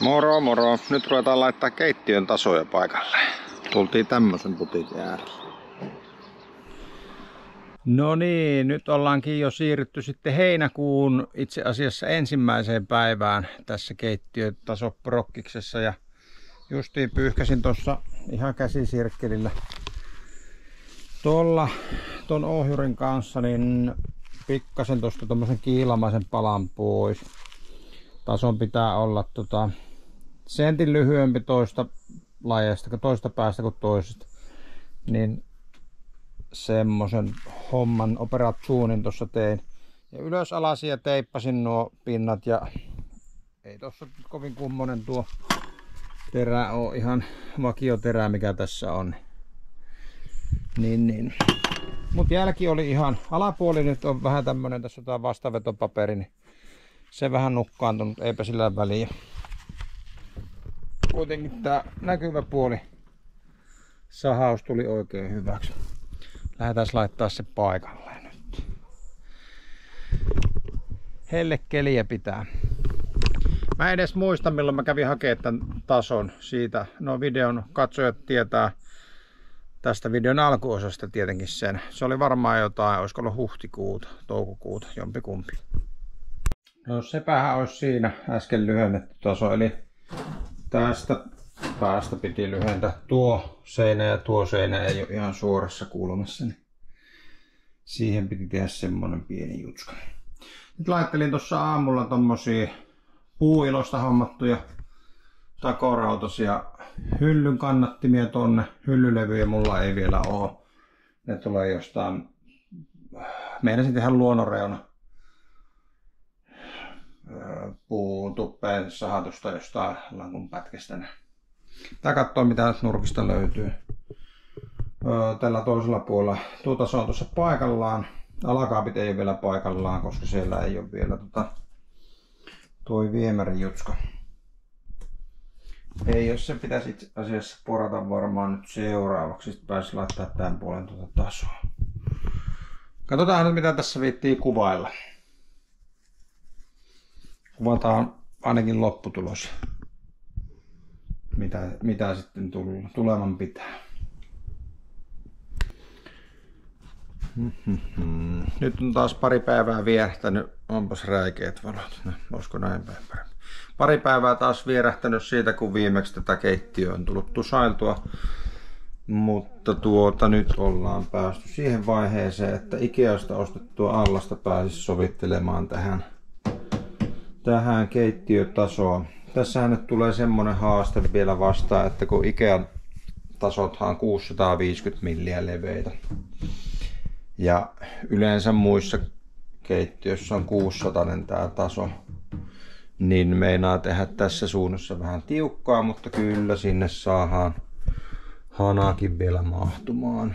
Moro moro. Nyt ruvetaan laittaa keittiön tasoja paikalle. Tultiin tämmösen putiikin äärelle. No niin, nyt ollaankin jo siirrytty sitten heinäkuun itse asiassa ensimmäiseen päivään tässä keittiötasoprokkiksessa ja justiin pyyhkäsin tuossa ihan käsisirkkelillä tuolla ton ohjurin kanssa niin pikkasen tuosta tommosen kiilamaisen palan pois. Tason pitää olla tota, sentin lyhyempi toista lajeista, toista päästä kuin toisesta. Niin semmosen homman operatsuunin tuossa tein. Ja ylös alasia teippasin nuo pinnat ja ei tossa kovin kummonen tuo terä on ihan vakioterä mikä tässä on. Niin niin. Mut jälki oli ihan, alapuoli nyt on vähän tämmönen, tässä on vastavetopaperi, niin se vähän nukkaantunut, eipä sillä väliä. Kuitenkin tää näkyvä puoli sahaus tuli oikein hyväksi. Lähdetään laittaa se paikalle nyt. Helle keliä pitää. Mä en edes muista milloin mä kävin hakemaan tämän tason siitä. No videon katsojat tietää tästä videon alkuosasta tietenkin sen. Se oli varmaan jotain, olisiko ollut huhtikuuta, toukokuuta, jompikumpi. No sepähän olisi siinä äsken lyhennetty taso, eli tästä päästä piti lyhentää tuo seinä ja tuo seinä ei ole ihan suorassa kulmassa. Niin siihen piti tehdä semmonen pieni jutska. Nyt laittelin tuossa aamulla tommosia puuilosta hommattuja takorautosia hyllyn kannattimia tonne. Hyllylevyjä mulla ei vielä oo. Ne tulee jostain, meinasin tehdä luonnonreuna puutuppeen sahatusta jostain lankun pätkästä. Tää katsoo mitä nurkista löytyy. Tällä toisella puolella tuota se on tuossa paikallaan. Alakaapit ei ole vielä paikallaan, koska siellä ei ole vielä tota, toi viemärijutska. Ei, jos se pitäisi itse asiassa porata varmaan nyt seuraavaksi, sitten pääsi laittaa tämän puolen tuota tasoa. Katsotaan nyt mitä tässä viittii kuvailla. Kuvataan ainakin lopputulos. Mitä, mitä sitten tuleman pitää. Nyt on taas pari päivää vierähtänyt. Onpas räikeät valot. No, olisiko näin päin parempi. Pari päivää taas vierähtänyt siitä, kun viimeksi tätä keittiöä on tullut tusailtua. Mutta tuota, nyt ollaan päästy siihen vaiheeseen, että Ikeasta ostettua allasta pääsisi sovittelemaan tähän, tähän keittiötasoon. Tässähän nyt tulee semmonen haaste vielä vastaan, että kun Ikean tasothan on 650 milliä leveitä. Ja yleensä muissa keittiöissä on 600 tämä taso. Niin meinaa tehdä tässä suunnassa vähän tiukkaa, mutta kyllä sinne saadaan hanakin vielä mahtumaan.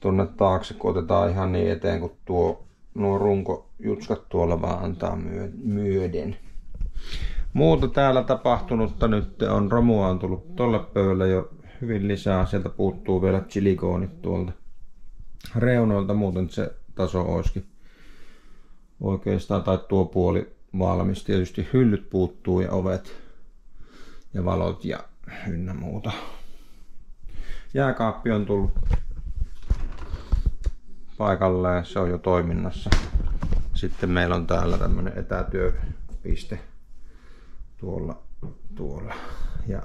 Tuonne taakse kun otetaan ihan niin eteen, kun tuo, nuo runkojutskat tuolla vaan antaa myöden. Muuta täällä tapahtunutta nyt on romua on tullut tolle pöydälle jo hyvin lisää. Sieltä puuttuu vielä chilikoonit tuolta reunoilta, muuten se taso olisikin oikeastaan, tai tuo puoli valmis. Tietysti hyllyt puuttuu ja ovet ja valot ja ynnä muuta. Jääkaappi on tullut paikalleen, se on jo toiminnassa. Sitten meillä on täällä tämmönen etätyöpiste tuolla, tuolla ja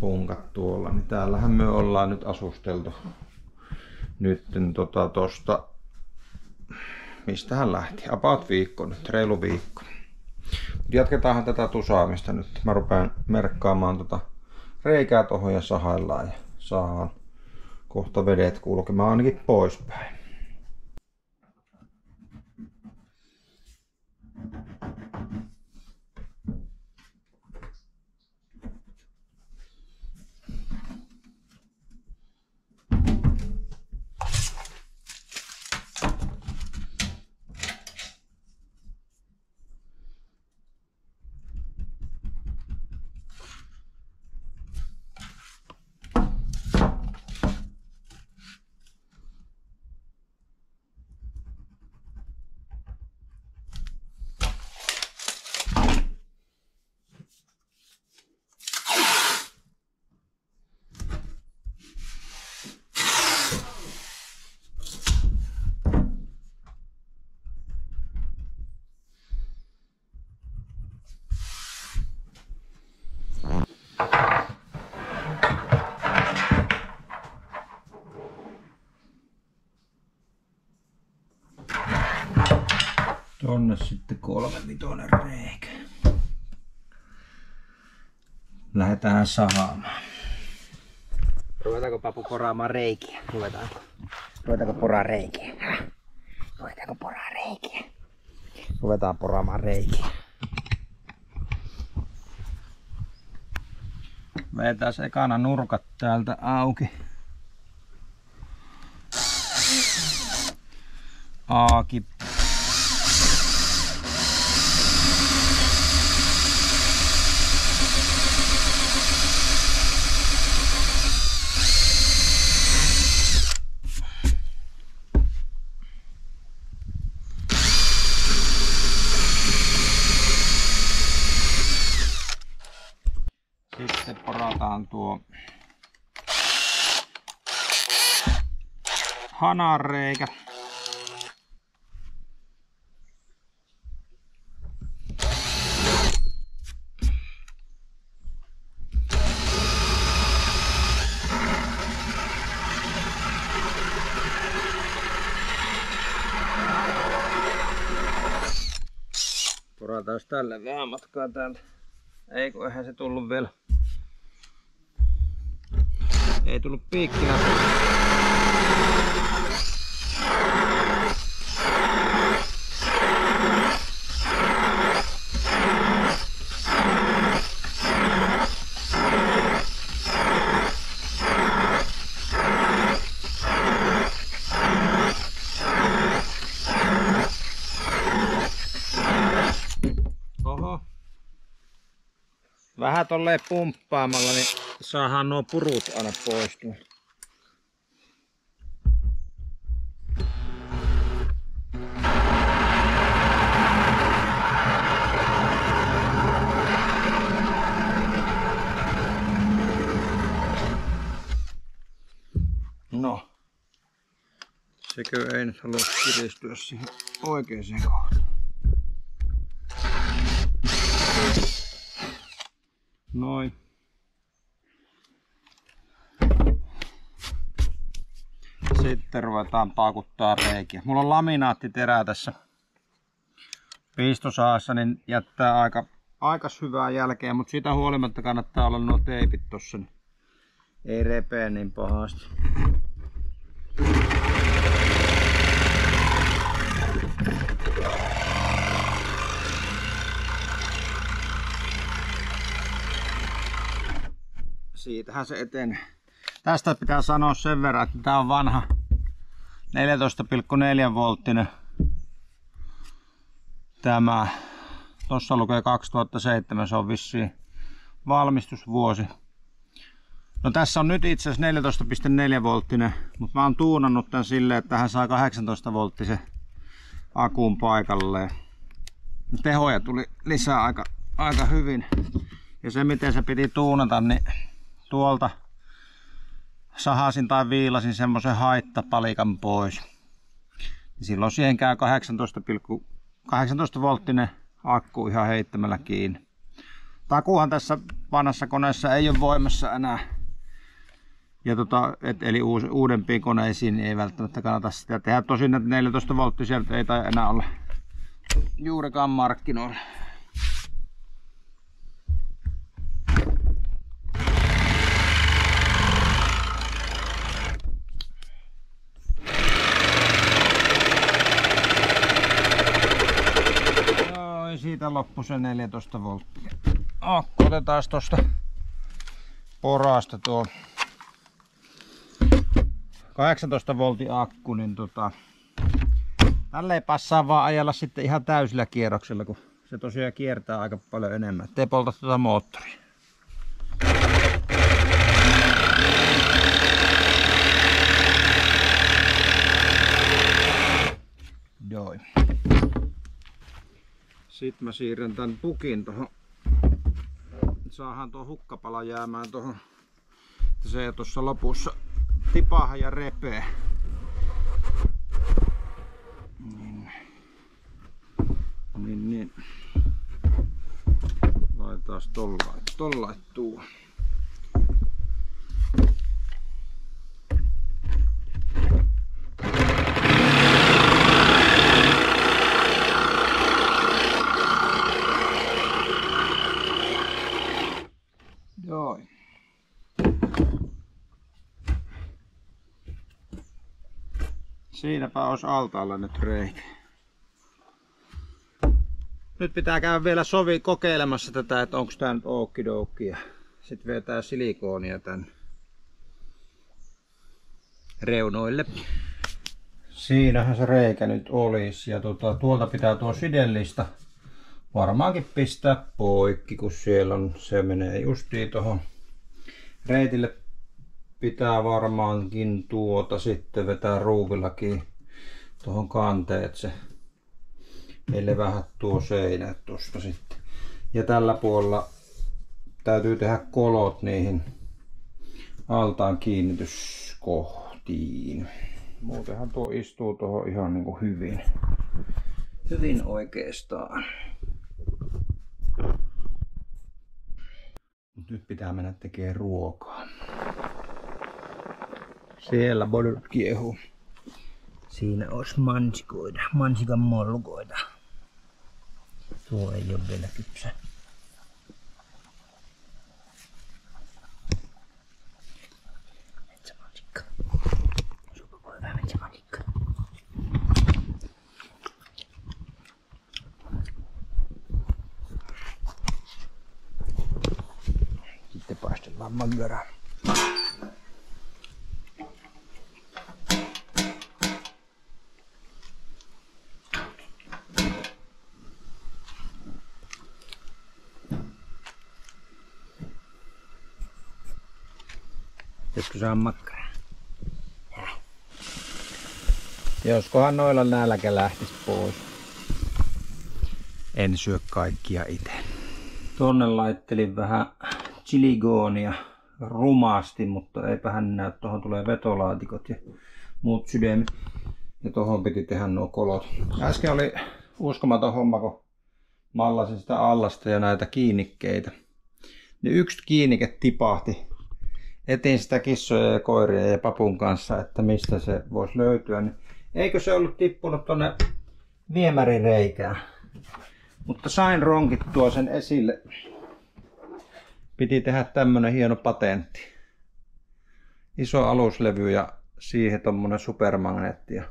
punkat tuolla. Niin täällähän me ollaan nyt asusteltu nyt tota tosta, mistä hän lähti, about viikko nyt, reilu viikko. Jatketaanhan tätä tusaamista nyt. Mä rupean merkkaamaan tota reikää tohon ja sahaillaan ja saadaan kohta vedet kulkemaan ainakin poispäin. Tonne sitten kolme vitonen reikä. Lähdetään sahaamaan. Ruvetaanko papu poraamaan reikiä? Ruvetaanko? Ruvetaanko poraa reikiä? Ruvetaanko poraa reikiä? Ruvetaan poraamaan reikiä. Vetäis ekana nurkat täältä auki. Aaki. Sitten porataan tuo hananreikä. Porataan tälle vähän matkaa täältä. Ei kun eihän se tullut vielä. Ei tullut piikkinä. Oho. Vähän tolleen pumppaamalla, niin saadaan nuo purut aina poistua. No. Sekö ei nyt halua kiristyä siihen oikeaan kohtaan. Noin. Sitten ruvetaan paukuttaa reikiä. Mulla on laminaattiterä tässä pistosaassa, niin jättää aika, aika hyvää jälkeä, mutta siitä huolimatta kannattaa olla nuo teipit tossa, niin ei repee niin pahasti. Siitähän se etenee. Tästä pitää sanoa sen verran, että tämä on vanha 14,4 volttinen tämä. Tossa lukee 2007, se on vissiin valmistusvuosi. No tässä on nyt itse asiassa 14,4 volttinen, mutta mä oon tuunannut tän silleen, että tähän saa 18 volttisen akun paikalleen. Tehoja tuli lisää aika, aika hyvin. Ja se miten se piti tuunata, niin tuolta sahasin tai viilasin semmoisen haittapalikan pois. Silloin siihen käy 18, 18 volttinen akku ihan heittämällä kiinni. Takuhan tässä vanhassa koneessa ei ole voimassa enää. Ja tota, et, eli uus, uudempiin koneisiin ei välttämättä kannata sitä tehdä. Tosin että 14 volttisia ei tai enää ole juurikaan markkinoilla. Siitä loppu se 14 volttia. Akku otetaan tosta porasta tuo 18 voltin akku, niin tota, tälleen passaa vaan ajella sitten ihan täysillä kierroksella, kun se tosiaan kiertää aika paljon enemmän. Ettei polta tuota moottoria. Joo. Sitten mä siirrän tän pukin tuohon. Saahan tuo hukkapala jäämään tuohon. Se tuossa lopussa tipaha ja repee. Niin. Niin, niin. Laitetaan tollain, tollain tuo. Siinäpä olisi altaalla nyt reikä. Nyt pitää käydä vielä sovi kokeilemassa tätä, että onko tää nyt oukkidoukki. Sitten vetää silikoonia tän reunoille. Siinähän se reikä nyt olisi. Ja tuota, tuolta pitää tuo sidellista varmaankin pistää poikki, kun siellä on, se menee justiin tuohon reitille pitää varmaankin tuota sitten vetää ruuvillakin tuohon kanteen, että se ei levähä tuo seinä tuosta sitten. Ja tällä puolella täytyy tehdä kolot niihin altaan kiinnityskohtiin. Muutenhan tuo istuu tuohon ihan niin kuin hyvin. Hyvin oikeastaan. Nyt pitää mennä tekemään ruokaa. Siellä bodyt kiehuu. Siinä olisi mansikoita, mansikan molkoita. Tuo ei ole vielä kypsä. Josko saa makkaraa? Joskohan noilla nälkä lähtis pois. En syö kaikkia itse. Tonne laittelin vähän chiligoonia rumasti, mutta eipä hän näy. Tuohon tulee vetolaatikot ja muut sydämet. Ja tuohon piti tehdä nuo kolot. Äsken oli uskomaton homma, kun mallasin sitä allasta ja näitä kiinnikkeitä. Niin yksi kiinnike tipahti etin sitä kissoja ja koiria ja papun kanssa, että mistä se voisi löytyä. Niin eikö se ollut tippunut tonne viemärireikään? Mutta sain ronkittua sen esille. Piti tehdä tämmönen hieno patentti. Iso aluslevy ja siihen tommonen supermagneetti ja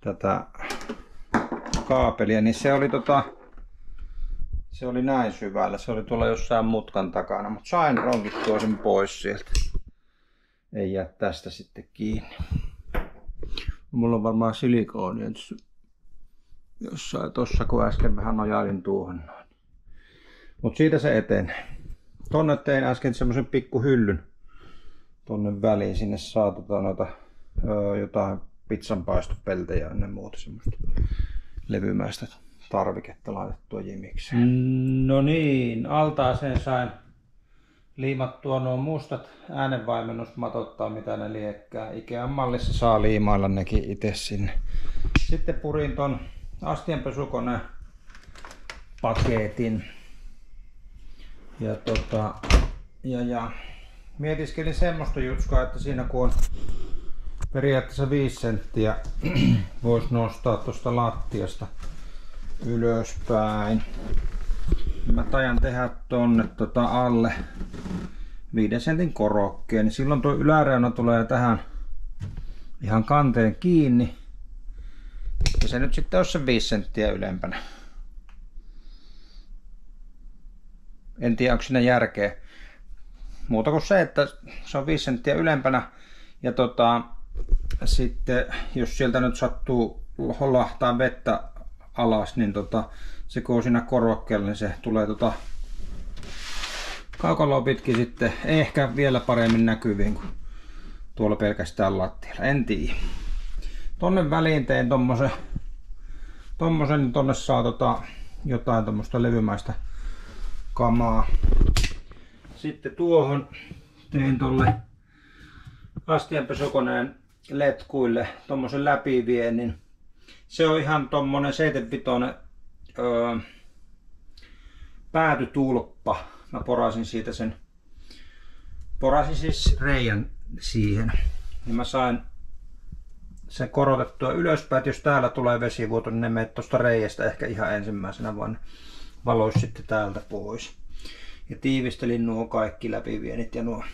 tätä kaapelia, niin se oli tota, se oli näin syvällä. Se oli tuolla jossain mutkan takana, mutta sain ronkittua sen pois sieltä. Ei jää tästä sitten kiinni. Mulla on varmaan silikooni jossain tossa, kun äsken vähän nojailin tuohon noin. Mut siitä se etenee. Tonne tein äsken semmosen pikku hyllyn tonne väliin. Sinne saa tota noita, öö, jotain pizzanpaistopeltejä ennen muuta semmoista levymäistä tarviketta laitettua jimikseen. No niin, altaaseen sain liimattua nuo mustat äänenvaimennusmatot tai mitä ne liekkää. Ikean mallissa saa liimailla nekin itse sinne. Sitten purin ton astianpesukone paketin. Ja tota, ja, ja mietiskelin semmoista jutskaa, että siinä kun on periaatteessa 5 senttiä voisi nostaa tuosta lattiasta ylöspäin. Mä tajan tehdä tonne tota alle 5 sentin korokkeen, niin silloin tuo yläreuna tulee tähän ihan kanteen kiinni. Ja se nyt sitten on se 5 senttiä ylempänä. En tiedä onko siinä järkeä. Muuta kuin se, että se on 5 senttiä ylempänä. Ja tota, sitten jos sieltä nyt sattuu holahtaa vettä alas, niin tota, se kun on siinä korokkeella, niin se tulee tota kaukaloa pitkin sitten ehkä vielä paremmin näkyviin kuin tuolla pelkästään lattialla. En tiedä. Tonne väliin tein tommosen, tommosen niin tonne saa tota jotain tommosta levymäistä kamaa. Sitten tuohon tein tolle astianpesukoneen letkuille tommosen läpiviennin se on ihan tommonen 75 öö, päätytulppa. Mä porasin siitä sen, porasin siis reijän siihen. Niin mä sain sen korotettua ylöspäin, että jos täällä tulee vesivuoto, niin ne menee tuosta reiästä ehkä ihan ensimmäisenä, vaan valois sitten täältä pois. Ja tiivistelin nuo kaikki läpivienit ja nuo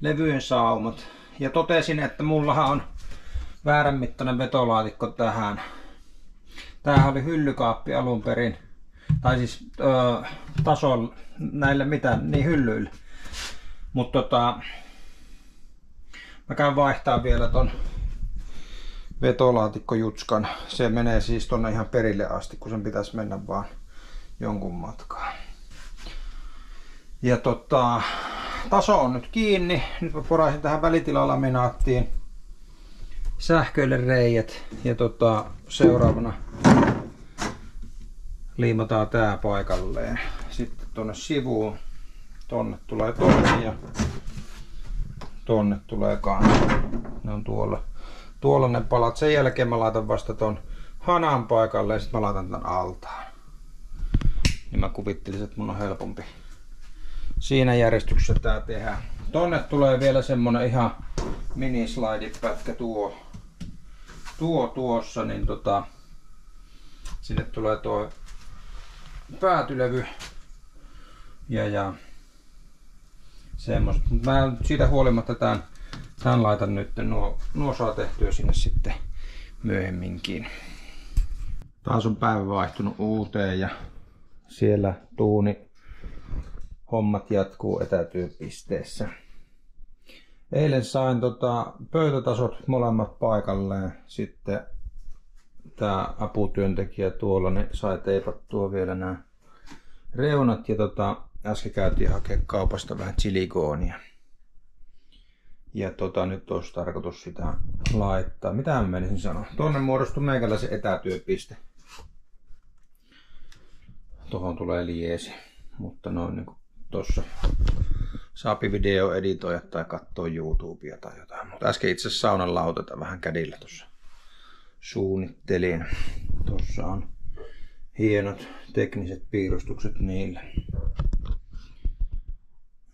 levyjen saumat. Ja totesin, että mullahan on väärän mittainen vetolaatikko tähän. Tämähän oli hyllykaappi alun perin. Tai siis ö, tasolla näille mitä, niin hyllyille. Mutta tota, mä käyn vaihtaa vielä ton vetolaatikkojutskan. Se menee siis tonne ihan perille asti, kun sen pitäisi mennä vaan jonkun matkaa. Ja tota, taso on nyt kiinni. Nyt mä poraisin tähän välitilalaminaattiin sähköille reijät. Ja tota, seuraavana liimataan tää paikalleen. Sitten tonne sivuun. Tonne tulee tonne ja tonne tulee kans. Ne on tuolla, tuolla ne palat. Sen jälkeen mä laitan vasta ton hanan paikalle ja sitten mä laitan tän altaan. Niin mä kuvittelisin, että mun on helpompi siinä järjestyksessä tää tehdään. Tonne tulee vielä semmonen ihan minislaidipätkä tuo, tuo tuossa, niin tota, sinne tulee tuo päätylevy ja, ja semmoset. Mä siitä huolimatta tämän, tämän laitan nyt, nuo, nuo saa tehtyä sinne sitten myöhemminkin. Taas on päivä vaihtunut uuteen ja siellä tuuni hommat jatkuu etätyöpisteessä. Eilen sain tota, pöytätasot molemmat paikalleen. Sitten tämä aputyöntekijä tuolla niin sai teipattua vielä nämä reunat. Ja tota, äsken käytiin hakemaan kaupasta vähän silikoonia. Ja tota, nyt olisi tarkoitus sitä laittaa. Mitä mä menisin sanoa? Tuonne muodostui meikäläisen etätyöpiste. Tuohon tulee liesi. Mutta noin niin tuossa saapi video editoida tai katsoa YouTubea tai jotain. Mutta äsken itse saunan lautata vähän kädillä tuossa suunnittelin. Tuossa on hienot tekniset piirustukset niillä.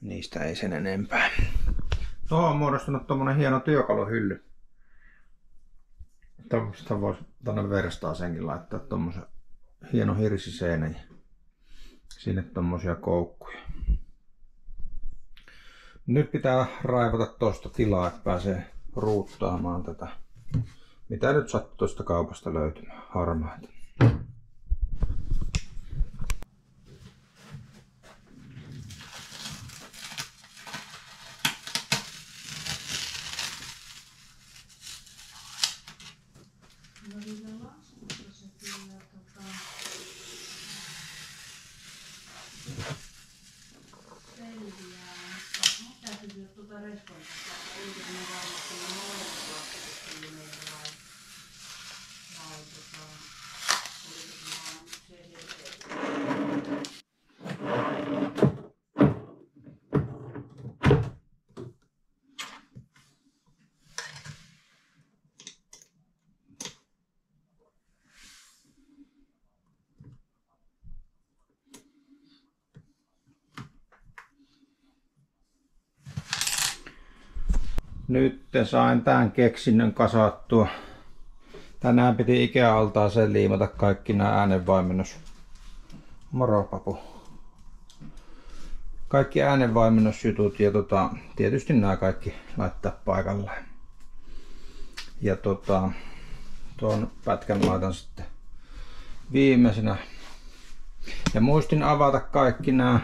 Niistä ei sen enempää. Tuohon on muodostunut tommonen hieno työkaluhylly. Tuommoista voisi tänne verstaa senkin laittaa tommosen hieno hirsiseinä ja sinne tommosia koukkuja. Nyt pitää raivata tosta tilaa, että pääsee ruuttaamaan tätä, mitä nyt sattuu tuosta kaupasta löytymään, harmaita. Nyt sain tämän keksinnön kasattua. Tänään piti Ikea-altaaseen liimata kaikki nämä äänenvaimennus. Moro papu. Kaikki äänenvaimennusjutut ja tota, tietysti nämä kaikki laittaa paikalleen. Ja tota, tuon pätkän laitan sitten viimeisenä. Ja muistin avata kaikki nämä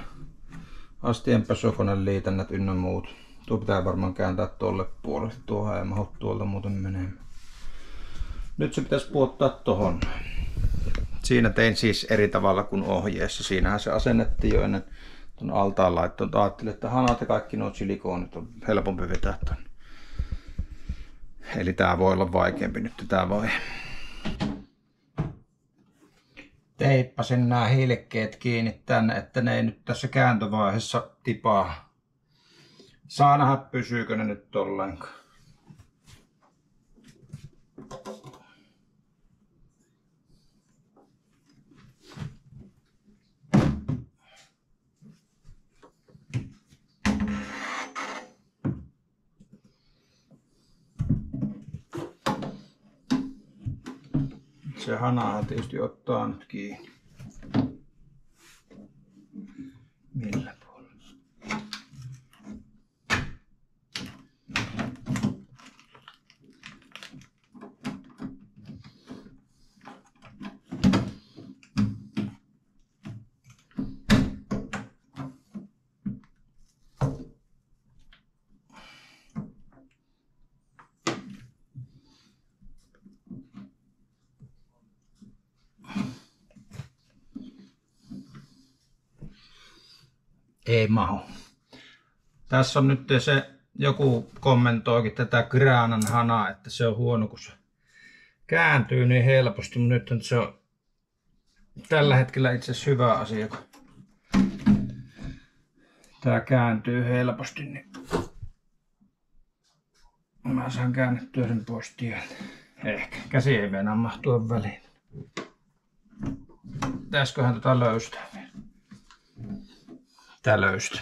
astienpesukoneen liitännät ynnä muut. Tuo pitää varmaan kääntää tolle puolelle. Tuohon ei mahdu tuolta muuten menemään. Nyt se pitäisi puottaa tohon. Siinä tein siis eri tavalla kuin ohjeessa. Siinähän se asennettiin jo ennen tuon altaan laittoon. Ajattelin, että hanat ja kaikki nuo silikoonit on helpompi vetää ton. Eli tää voi olla vaikeampi nyt tää vaihe. Teippasin nämä hilkkeet kiinni tänne, että ne ei nyt tässä kääntövaiheessa tipaa Saa nähdä pysyykö ne nyt ollenkaan. Se hanahan tietysti ottaa nyt kiinni. Ei mahu. Tässä on nyt se, joku kommentoikin tätä Graanan hanaa, että se on huono, kun se kääntyy niin helposti, mutta nyt se on tällä hetkellä itse asiassa hyvä asia, kun tää kääntyy helposti, niin mä saan käännettyä sen pois tieltä. Ehkä. Käsi ei meinaa mahtua väliin. Pitäisköhän tota löystää? Tää löystä.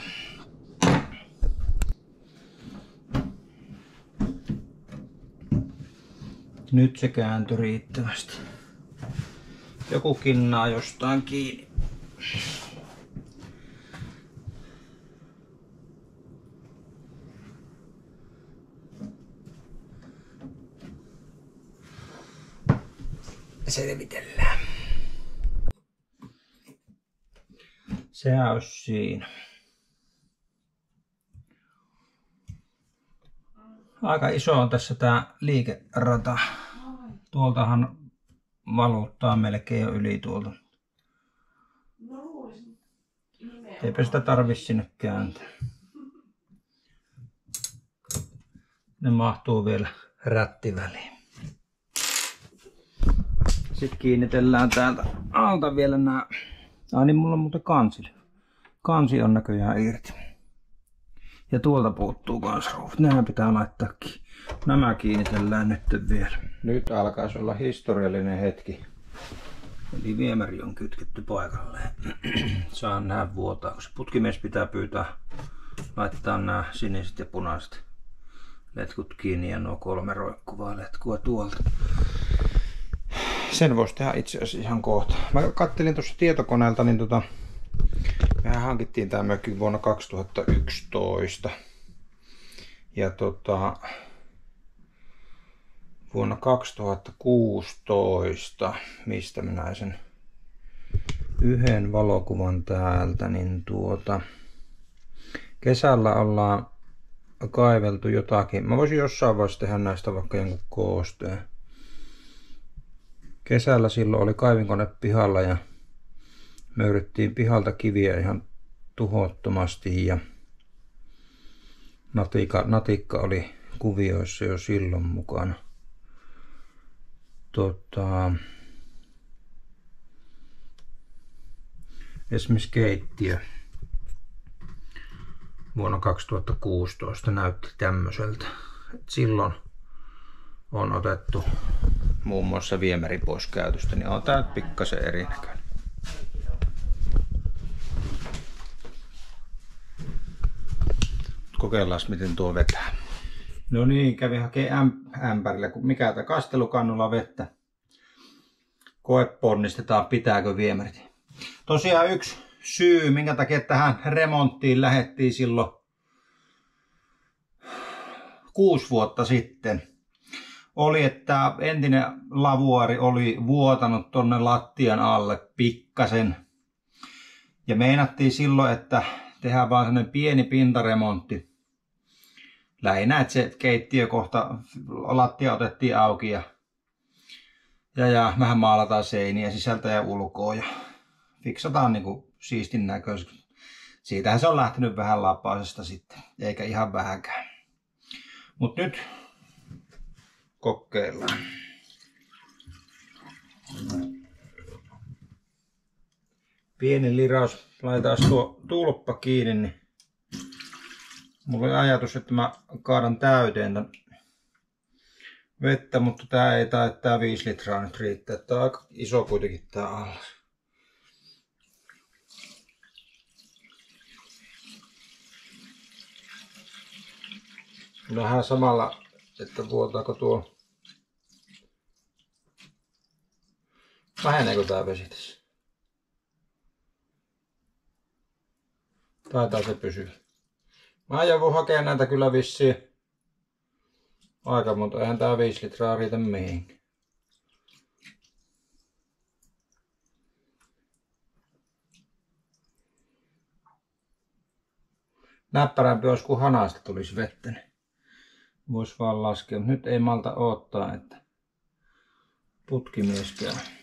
Nyt se kääntyi riittävästi. Joku kinnaa jostain kiinni. Selvitellään. Sehän olisi siinä. Aika iso on tässä tää liikerata. Tuoltahan valuttaa melkein jo yli tuolta. Eipä sitä tarvi sinne kääntää. Ne mahtuu vielä rättiväliin. Sitten kiinnitellään täältä alta vielä nämä. Ai niin, mulla on muuten kansi. Kansi on näköjään irti. Ja tuolta puuttuu kans ruuvit. Nämä pitää laittaa ki- Nämä kiinnitellään nyt vielä. Nyt alkaisi olla historiallinen hetki. Eli viemäri on kytketty paikalleen. Saan nähdä vuotaa, kun se putkimies pitää pyytää laittaa nämä siniset ja punaiset letkut kiinni ja nuo kolme roikkuvaa letkua tuolta. Sen voisi tehdä itse asiassa ihan kohta. Mä kattelin tuossa tietokoneelta, niin tota, mehän hankittiin tämä mökki vuonna 2011. Ja tota, vuonna 2016, mistä mä näin sen yhden valokuvan täältä, niin tuota, kesällä ollaan kaiveltu jotakin. Mä voisin jossain vaiheessa tehdä näistä vaikka jonkun koosteen. Kesällä silloin oli kaivinkone pihalla ja möyryttiin pihalta kiviä ihan tuhottomasti ja natika, natikka oli kuvioissa jo silloin mukana. Tota, esimerkiksi keittiö vuonna 2016 näytti tämmöiseltä. Silloin on otettu muun muassa viemäri pois käytöstä, niin on tää pikkasen erinäköinen. Kokeillaan miten tuo vetää. No niin, kävi hakee äm- ämpärille, kun mikä tää kastelukannulla vettä. Koe ponnistetaan, pitääkö viemärit. Tosiaan yksi syy, minkä takia tähän remonttiin lähettiin silloin kuusi vuotta sitten, oli, että entinen lavuari oli vuotanut tonne lattian alle pikkasen. Ja meinattiin silloin, että tehdään vaan sellainen pieni pintaremontti. Lähinnä, että se keittiö kohta, lattia otettiin auki ja, ja, ja vähän maalataan seiniä sisältä ja ulkoa ja fiksataan niinku siistin näköisesti. Siitähän se on lähtenyt vähän lapaisesta sitten, eikä ihan vähänkään. Mut nyt kokeillaan. Pieni liraus, laitetaan tuo tulppa kiinni, niin mulla oli ajatus, että mä kaadan täyteen tän vettä, mutta tää ei tai tää 5 litraa nyt riittää. Tää on aika iso kuitenkin tää allas. Nähdään samalla, että vuotaako tuo... Väheneekö tää vesi tässä? Taitaa se pysyä. Mä joudun hakemaan näitä kyllä vissiin aika monta. Eihän tää 5 litraa riitä mihinkään. Näppärämpi olisi, kun hanasta tulisi vettä. Niin Vois vaan laskea, mutta nyt ei malta odottaa, että putkimies käy.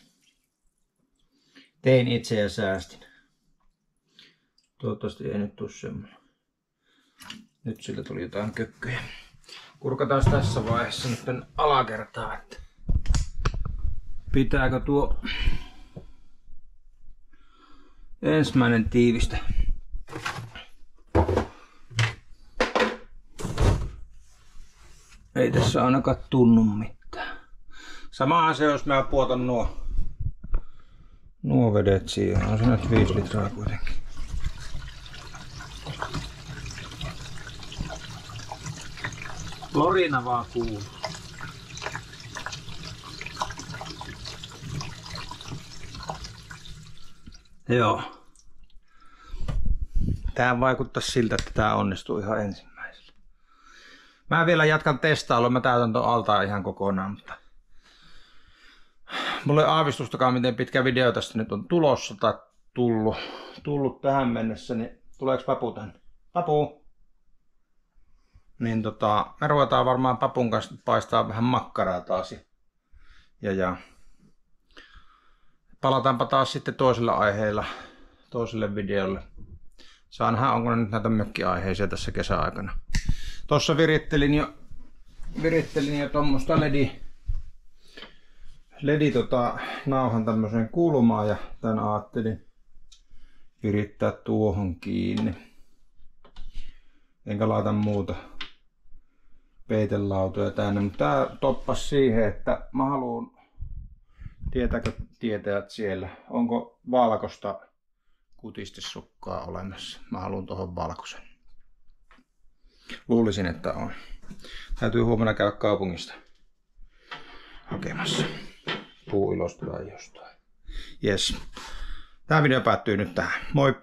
Tein itse ja säästin. Toivottavasti ei nyt tuu semmoinen. Nyt sillä tuli jotain kökköjä. Kurkataan tässä vaiheessa nyt tän alakertaa, että pitääkö tuo ensimmäinen tiivistä. Ei tässä ainakaan tunnu mitään. Samahan se, jos mä puotan nuo, nuo vedet siihen. On se nyt 5 litraa kuitenkin. Lorina vaan kuuluu. Joo. Tää vaikuttaa siltä, että tää onnistuu ihan ensimmäisellä. Mä vielä jatkan testailua, mä täytän ton altaan ihan kokonaan, mutta mulla ei aavistustakaan, miten pitkä video tästä nyt on tulossa tai tullut, tullut tähän mennessä, niin tuleeko papu tänne? Papu! Niin tota, me ruvetaan varmaan papun kanssa paistaa vähän makkaraa taas. ja- Ja, palataanpa taas sitten toisella aiheella, toiselle videolle. Saa nähdä, onko nyt näitä mökkiaiheisia tässä kesäaikana. Tuossa virittelin jo, virittelin jo tuommoista ledi, ledi tota, nauhan tämmöiseen kulmaan ja tän ajattelin virittää tuohon kiinni. Enkä laita muuta peitelautoja tänne, mutta tää toppas siihen, että mä haluan Tietääkö tietäjät siellä, onko valkosta kutistisukkaa olemassa? Mä haluan tuohon valkoisen. Luulisin, että on. Täytyy huomenna käydä kaupungista hakemassa puuilosta tai jostain. Yes. Tämä video päättyy nyt tähän. Moi!